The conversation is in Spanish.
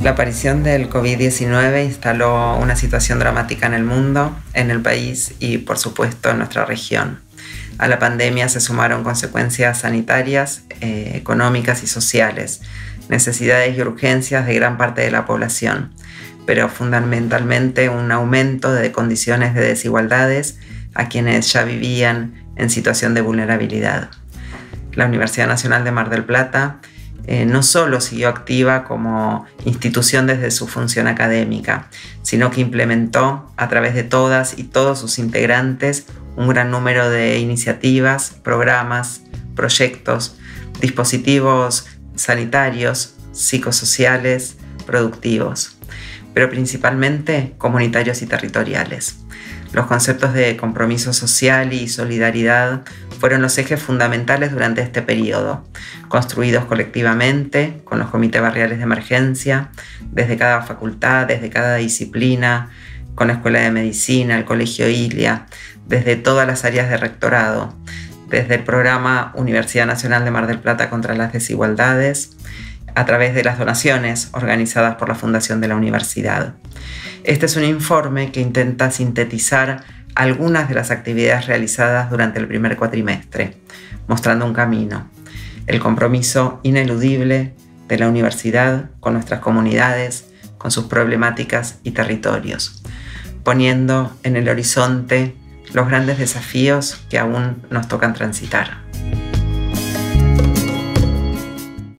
La aparición del COVID-19 instaló una situación dramática en el mundo, en el país y por supuesto en nuestra región. A la pandemia se sumaron consecuencias sanitarias, eh, económicas y sociales, necesidades y urgencias de gran parte de la población, pero fundamentalmente un aumento de condiciones de desigualdades a quienes ya vivían en situación de vulnerabilidad. La Universidad Nacional de Mar del Plata eh, no solo siguió activa como institución desde su función académica, sino que implementó a través de todas y todos sus integrantes un gran número de iniciativas, programas, proyectos, dispositivos sanitarios, psicosociales, productivos, pero principalmente comunitarios y territoriales. Los conceptos de compromiso social y solidaridad fueron los ejes fundamentales durante este periodo, construidos colectivamente con los comités barriales de emergencia, desde cada facultad, desde cada disciplina, con la Escuela de Medicina, el Colegio ILIA, desde todas las áreas de rectorado, desde el programa Universidad Nacional de Mar del Plata contra las Desigualdades, a través de las donaciones organizadas por la Fundación de la Universidad. Este es un informe que intenta sintetizar algunas de las actividades realizadas durante el primer cuatrimestre, mostrando un camino, el compromiso ineludible de la universidad con nuestras comunidades, con sus problemáticas y territorios, poniendo en el horizonte los grandes desafíos que aún nos tocan transitar.